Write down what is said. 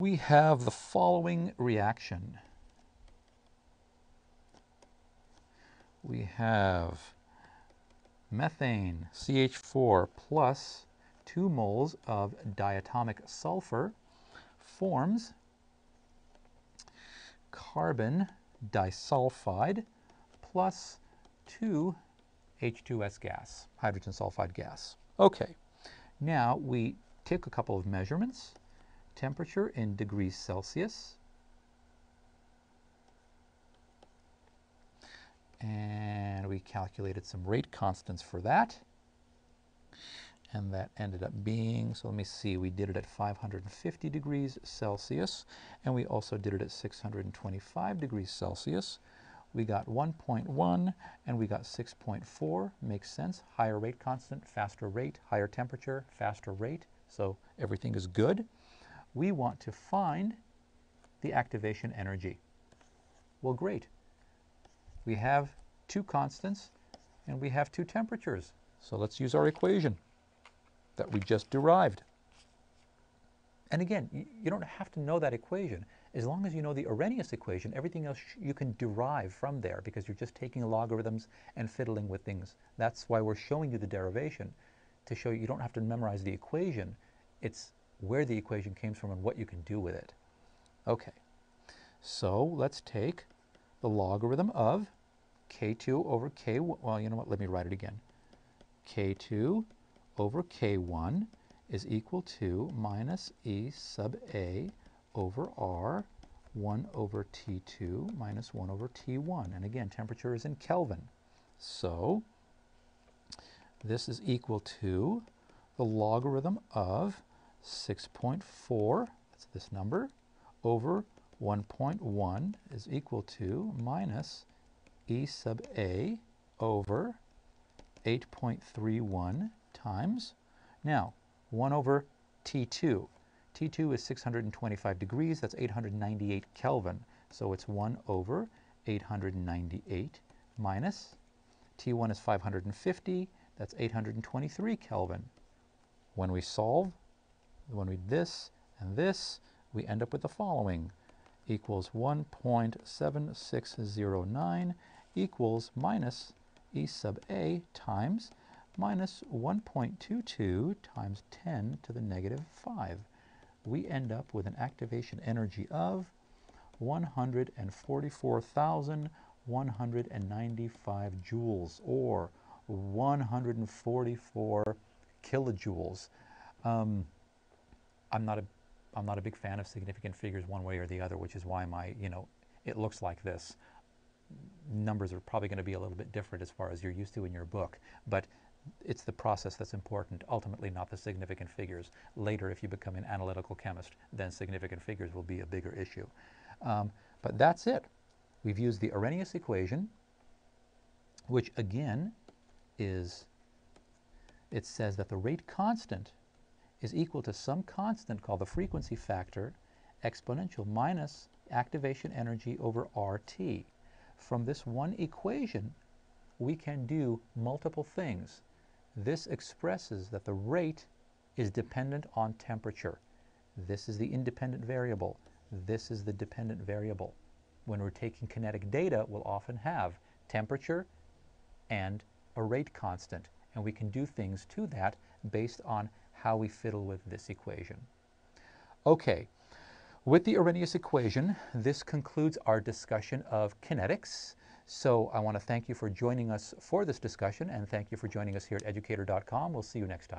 We have the following reaction. We have methane, CH4 plus 2 moles of diatomic sulfur forms carbon disulfide plus 2 H2S gas, hydrogen sulfide gas. Okay, now we take a couple of measurements. Temperature in degrees Celsius. And we calculated some rate constants for that. And that ended up being, so let me see, we did it at 550 degrees Celsius, and we also did it at 625 degrees Celsius. We got 1.1 and we got 6.4. Makes sense. Higher rate constant, faster rate, higher temperature, faster rate. So everything is good. We want to find the activation energy. Well, great. We have two constants and we have two temperatures. So let's use our equation that we just derived. And again, you don't have to know that equation. As long as you know the Arrhenius equation, everything else you can derive from there because you're just taking logarithms and fiddling with things. That's why we're showing you the derivation, to show you you don't have to memorize the equation. It's where the equation came from and what you can do with it. Okay, so let's take the logarithm of k2 over k, well, you know what, let me write it again. k2 over k1 is equal to minus e sub a over r 1 over T2 minus 1 over T1. And again, temperature is in Kelvin. So this is equal to the logarithm of 6.4, that's this number, over 1.1 is equal to minus E sub A over 8.31 times, now 1 over T2. T2 is 625 degrees, that's 898 Kelvin. So it's 1 over 898 minus T1 is 550, that's 823 Kelvin. When we solve, when we this and this, we end up with the following equals 1.7609 equals minus E sub A times minus 1.22 times 10 to the negative 5 we end up with an activation energy of 144,195 joules or 144 kilojoules. Um, I'm not a I'm not a big fan of significant figures one way or the other, which is why my you know it looks like this. Numbers are probably going to be a little bit different as far as you're used to in your book, but it's the process that's important, ultimately not the significant figures. Later, if you become an analytical chemist, then significant figures will be a bigger issue. Um, but that's it. We've used the Arrhenius equation, which again is, it says that the rate constant is equal to some constant called the frequency factor exponential minus activation energy over RT. From this one equation, we can do multiple things. This expresses that the rate is dependent on temperature. This is the independent variable. This is the dependent variable. When we're taking kinetic data, we'll often have temperature and a rate constant. And we can do things to that based on how we fiddle with this equation. Okay, with the Arrhenius equation, this concludes our discussion of kinetics. So I want to thank you for joining us for this discussion and thank you for joining us here at educator.com. We'll see you next time.